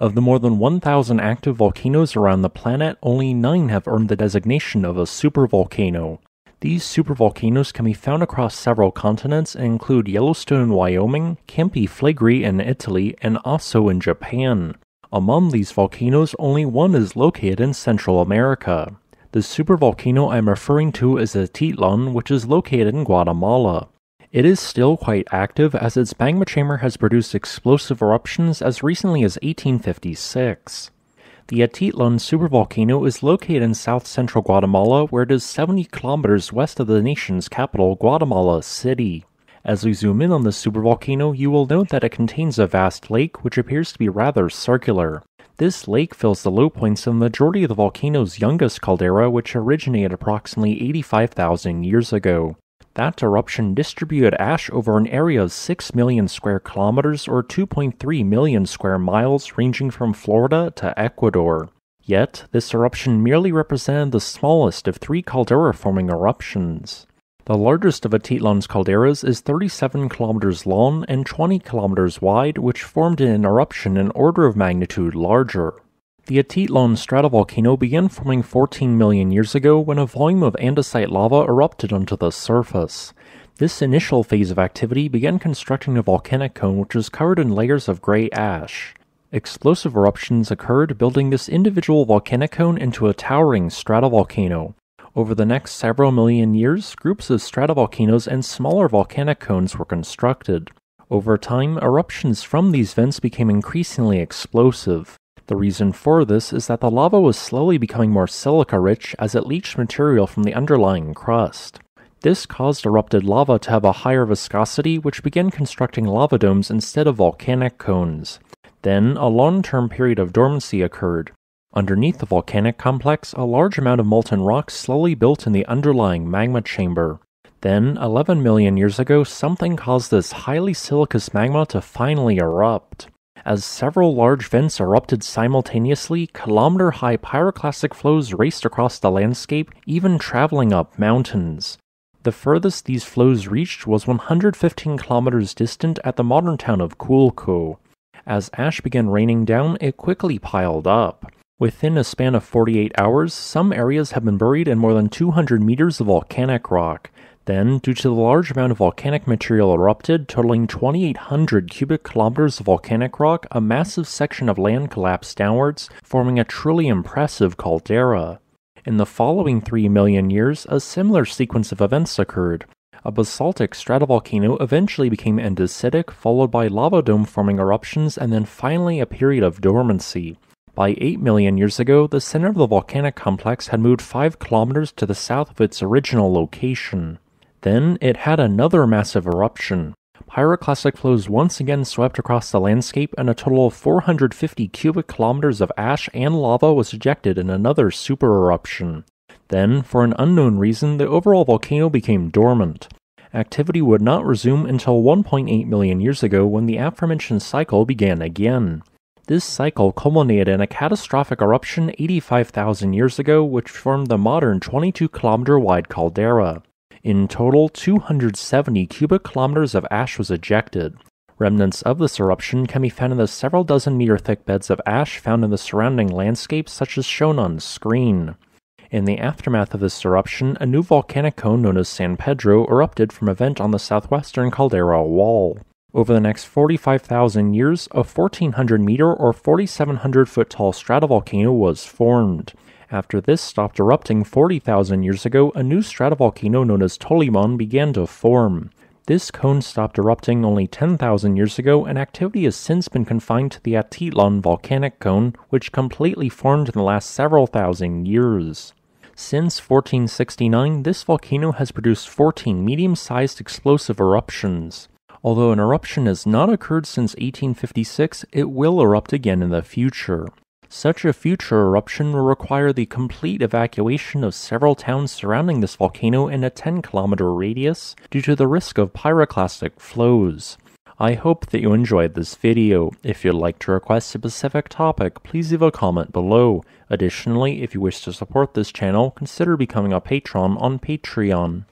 Of the more than 1,000 active volcanoes around the planet, only nine have earned the designation of a supervolcano. These supervolcanoes can be found across several continents and include Yellowstone in Wyoming, Campi Flegrei in Italy, and Aso in Japan. Among these volcanoes, only one is located in Central America. The supervolcano I'm referring to is Atitlan, which is located in Guatemala. It is still quite active as its magma chamber has produced explosive eruptions as recently as 1856. The Atitlan supervolcano is located in south central Guatemala, where it is 70 kilometers west of the nation's capital, Guatemala City. As we zoom in on the supervolcano, you will note that it contains a vast lake which appears to be rather circular. This lake fills the low points of the majority of the volcano's youngest caldera, which originated approximately 85,000 years ago. That eruption distributed ash over an area of 6 million square kilometers or 2.3 million square miles, ranging from Florida to Ecuador. Yet, this eruption merely represented the smallest of three caldera forming eruptions. The largest of Atitlan's calderas is 37 kilometers long and 20 kilometers wide, which formed in an eruption an order of magnitude larger. The Atitlan stratovolcano began forming 14 million years ago when a volume of andesite lava erupted onto the surface. This initial phase of activity began constructing a volcanic cone which was covered in layers of gray ash. Explosive eruptions occurred, building this individual volcanic cone into a towering stratovolcano. Over the next several million years, groups of stratovolcanoes and smaller volcanic cones were constructed. Over time, eruptions from these vents became increasingly explosive. The reason for this is that the lava was slowly becoming more silica rich as it leached material from the underlying crust. This caused erupted lava to have a higher viscosity, which began constructing lava domes instead of volcanic cones. Then, a long term period of dormancy occurred. Underneath the volcanic complex, a large amount of molten rock slowly built in the underlying magma chamber. Then, 11 million years ago, something caused this highly siliceous magma to finally erupt. As several large vents erupted simultaneously, kilometer high pyroclastic flows raced across the landscape, even traveling up mountains. The furthest these flows reached was 115 kilometers distant at the modern town of Culco. As ash began raining down, it quickly piled up. Within a span of 48 hours, some areas have been buried in more than 200 meters of volcanic rock. Then, due to the large amount of volcanic material erupted, totaling 2,800 cubic kilometers of volcanic rock, a massive section of land collapsed downwards, forming a truly impressive caldera. In the following 3 million years, a similar sequence of events occurred. A basaltic stratovolcano eventually became andesitic, followed by lava dome forming eruptions, and then finally a period of dormancy. By 8 million years ago, the center of the volcanic complex had moved 5 kilometers to the south of its original location. Then it had another massive eruption. Pyroclastic flows once again swept across the landscape, and a total of 450 cubic kilometers of ash and lava was ejected in another super eruption. Then, for an unknown reason, the overall volcano became dormant. Activity would not resume until 1.8 million years ago when the aforementioned cycle began again. This cycle culminated in a catastrophic eruption 85,000 years ago, which formed the modern 22 kilometer wide caldera. In total, 270 cubic kilometers of ash was ejected. Remnants of this eruption can be found in the several dozen meter thick beds of ash found in the surrounding landscape, such as shown on screen. In the aftermath of this eruption, a new volcanic cone known as San Pedro erupted from a vent on the southwestern caldera wall. Over the next 45,000 years, a 1400 meter or 4,700 foot tall stratovolcano was formed. After this stopped erupting 40,000 years ago, a new stratovolcano known as Tolimán began to form. This cone stopped erupting only 10,000 years ago, and activity has since been confined to the Atitlan volcanic cone, which completely formed in the last several thousand years. Since 1469, this volcano has produced 14 medium sized explosive eruptions. Although an eruption has not occurred since 1856, it will erupt again in the future. Such a future eruption will require the complete evacuation of several towns surrounding this volcano in a 10 kilometer radius due to the risk of pyroclastic flows. I hope that you enjoyed this video. If you'd like to request a specific topic, please leave a comment below. Additionally, if you wish to support this channel, consider becoming a patron on Patreon.